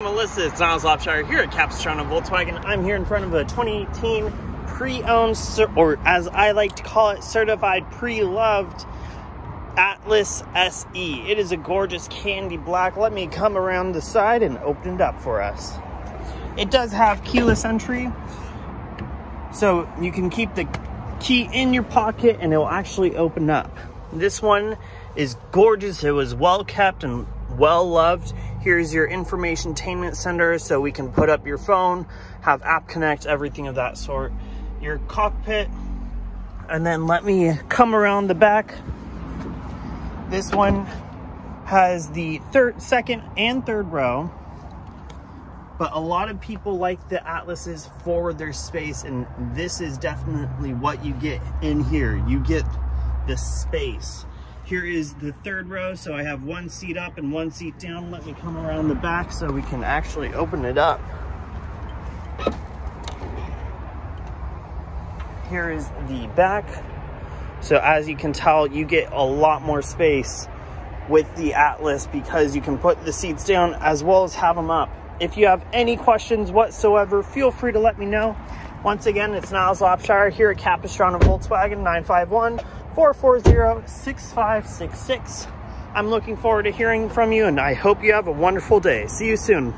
Melissa, it's Niles Lopshire here at Capistrano Volkswagen. I'm here in front of a 2018 pre-owned, or as I like to call it, certified pre-loved Atlas SE. It is a gorgeous candy black. Let me come around the side and open it up for us. It does have keyless entry, so you can keep the key in your pocket and it will actually open up. This one is gorgeous. It was well kept and well loved. Here's your information tainment center so we can put up your phone, have app connect, everything of that sort. Your cockpit, and then let me come around the back. This one has the third, second, and third row. But a lot of people like the Atlases for their space, and this is definitely what you get in here. You get the space. Here is the third row, so I have one seat up and one seat down. Let me come around the back so we can actually open it up. Here is the back. So as you can tell, you get a lot more space with the Atlas because you can put the seats down as well as have them up. If you have any questions whatsoever, feel free to let me know. Once again, it's Niles Lopshire here at Capistrano Volkswagen 951 440-6566. I'm looking forward to hearing from you and I hope you have a wonderful day. See you soon.